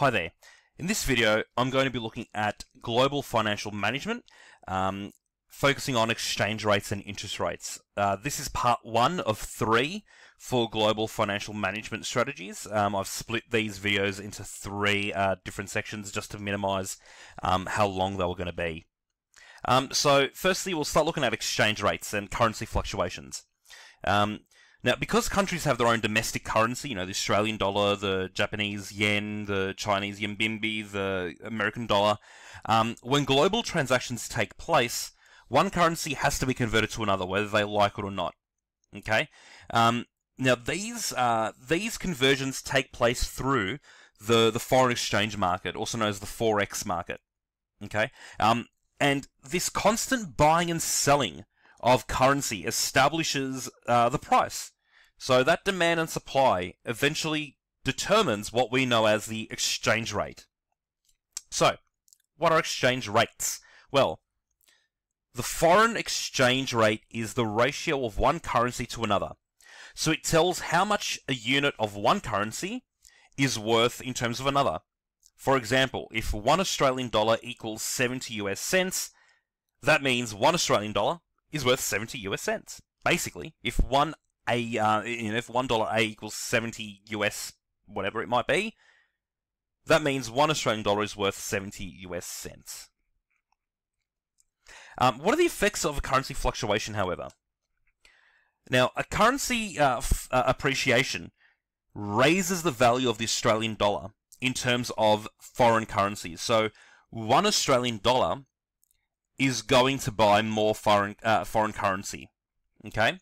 Hi there. In this video, I'm going to be looking at global financial management, um, focusing on exchange rates and interest rates. Uh, this is part one of three for global financial management strategies. Um, I've split these videos into three uh, different sections just to minimize um, how long they were going to be. Um, so, firstly, we'll start looking at exchange rates and currency fluctuations. Now, because countries have their own domestic currency, you know, the Australian dollar, the Japanese yen, the Chinese renminbi, the American dollar, um, when global transactions take place, one currency has to be converted to another, whether they like it or not. Okay? Um, now, these, uh, these conversions take place through the, the foreign exchange market, also known as the Forex market. Okay? Um, and this constant buying and selling of currency establishes uh, the price. So that demand and supply eventually determines what we know as the exchange rate. So, what are exchange rates? Well, the foreign exchange rate is the ratio of one currency to another. So it tells how much a unit of one currency is worth in terms of another. For example, if one Australian dollar equals 70 US cents, that means one Australian dollar is worth 70 US cents. Basically, if one a uh, you know, if one dollar A equals 70 US whatever it might be, that means one Australian dollar is worth 70 US cents. Um, what are the effects of a currency fluctuation, however? Now, a currency uh, f- uh, appreciation raises the value of the Australian dollar in terms of foreign currencies. So, one Australian dollar is going to buy more foreign uh, foreign currency. Okay.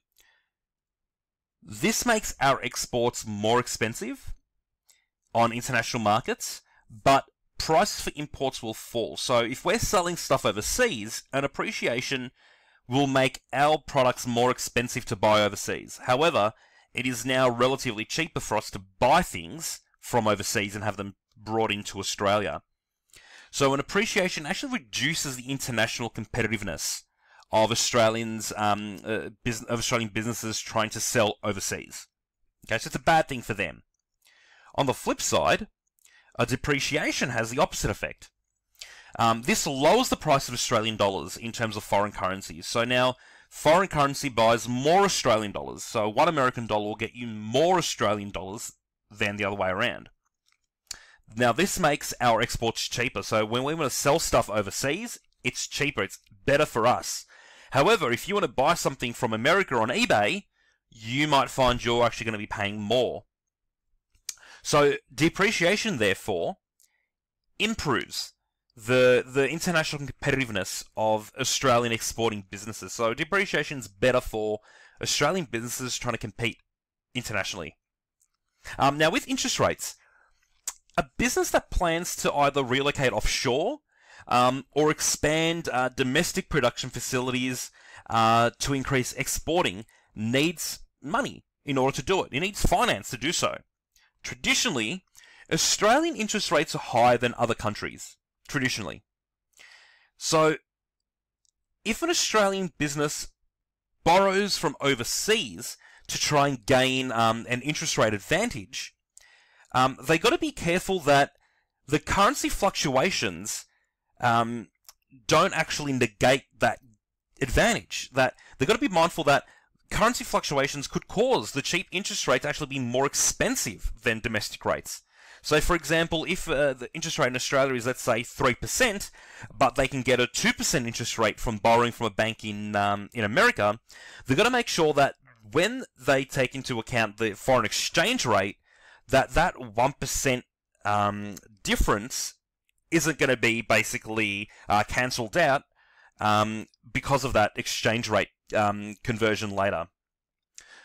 This makes our exports more expensive on international markets, but prices for imports will fall. So if we're selling stuff overseas, an appreciation will make our products more expensive to buy overseas. However, it is now relatively cheaper for us to buy things from overseas and have them brought into Australia. So an appreciation actually reduces the international competitiveness of Australians, um, uh, of Australian businesses trying to sell overseas. Okay, so it's a bad thing for them. On the flip side, a depreciation has the opposite effect. Um, this lowers the price of Australian dollars in terms of foreign currencies. So now, foreign currency buys more Australian dollars. So one American dollar will get you more Australian dollars than the other way around. Now, this makes our exports cheaper. So when we want to sell stuff overseas, it's cheaper. It's better for us. However, if you want to buy something from America on eBay, you might find you're actually going to be paying more. So depreciation, therefore, improves the the international competitiveness of Australian exporting businesses. So depreciation is better for Australian businesses trying to compete internationally. Um, now, with interest rates, a business that plans to either relocate offshore um, or expand uh, domestic production facilities uh, to increase exporting needs money in order to do it. It needs finance to do so. Traditionally, Australian interest rates are higher than other countries. Traditionally. So, if an Australian business borrows from overseas to try and gain um, an interest rate advantage, um, they got to be careful that the currency fluctuations um, don't actually negate that advantage. That they've got to be mindful that currency fluctuations could cause the cheap interest rate to actually be more expensive than domestic rates. So, for example, if uh, the interest rate in Australia is, let's say, 3%, but they can get a 2% interest rate from borrowing from a bank in, um, in America, they've got to make sure that when they take into account the foreign exchange rate, that that 1% um, difference isn't going to be basically uh, cancelled out um, because of that exchange rate um, conversion later.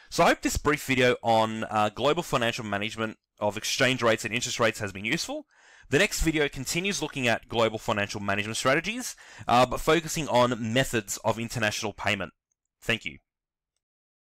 So I hope this brief video on uh, global financial management of exchange rates and interest rates has been useful. The next video continues looking at global financial management strategies, uh, but focusing on methods of international payment. Thank you.